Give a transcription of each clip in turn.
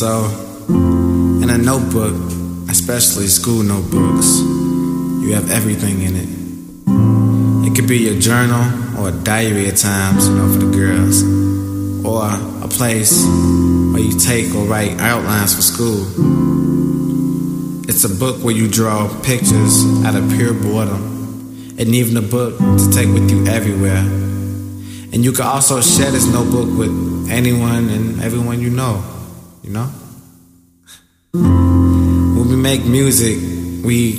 So, in a notebook, especially school notebooks, you have everything in it. It could be your journal or a diary at times, you know, for the girls, or a place where you take or write outlines for school. It's a book where you draw pictures out of pure boredom, and even a book to take with you everywhere. And you can also share this notebook with anyone and everyone you know, you know? Make music, we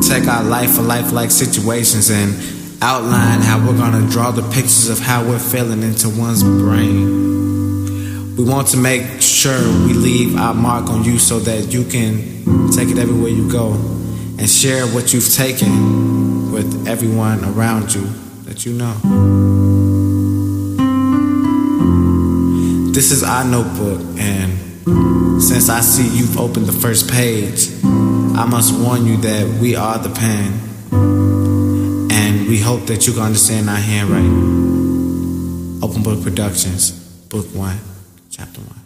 take our life for life like situations and outline how we're gonna draw the pictures of how we're feeling into one's brain. We want to make sure we leave our mark on you so that you can take it everywhere you go and share what you've taken with everyone around you that you know. This is our notebook, and since I see you've opened the first page, I must warn you that we are the pen, and we hope that you can understand our handwriting. Open Book Productions, Book 1, Chapter 1.